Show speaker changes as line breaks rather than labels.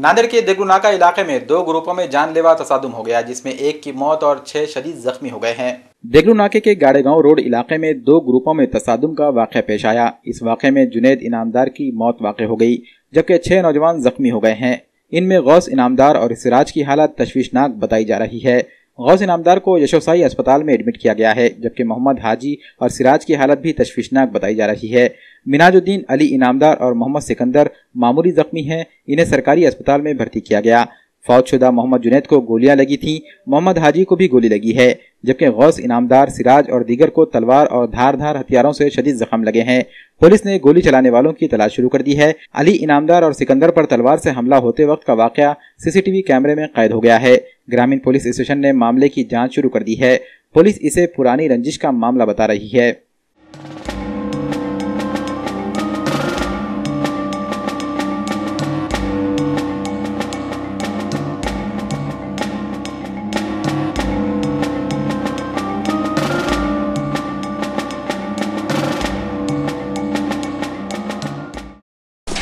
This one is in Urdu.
نادر کے دگوناکا علاقے میں دو گروپوں میں جان لیوا تصادم ہو گیا، جس میں ایک کی موت اور چھ شدید زخمی ہو گئے ہیں۔ دیگلو ناکے کے گاڑے گاؤں روڈ علاقے میں دو گروپوں میں تصادم کا واقعہ پیش آیا۔ اس واقعے میں جنید انعامدار کی موت واقع ہو گئی، جبکہ چھ نوجوان زخمی ہو گئے ہیں۔ ان میں غوث انعامدار اور سراج کی حالت تشویشناک بتائی جا رہی ہے۔ غوث نامدار کو یشوسائی اسپتال میں ایڈمٹ کیا گیا ہے، جبکہ محمد حاجی اور سراج کی حالت بھی تشویشناک بتائی جا رہی ہے۔ مناج الدین علی انعامدار اور محمد سکندر معمولی زخمی ہیں، انہیں سرکاری اسپتال میں بھرتی کیا گیا۔ فوج شدہ محمد جنید کو گولیاں لگی تھیں۔ محمد حاجی کو بھی گولی لگی ہے، جبکہ غوث انعامدار سراج اور دیگر کو تلوار اور دھار دھار ہتھیاروں سے شدید زخم لگے ہیں۔ پولیس نے گولی چلانے والوں کی تلاش شروع کر دی ہے۔ علی انعامدار اور سکندر پر تلوار سے حملہ ہوتے وقت کا واقعہ سی سی ٹی وی کیمرے میں قید ہو گیا ہے۔ گرامین پولیس اسٹیشن نے معاملے کی جانچ شروع کر دی ہے۔ پولیس اسے پرانی رنجش کا معاملہ بتا رہی ہے۔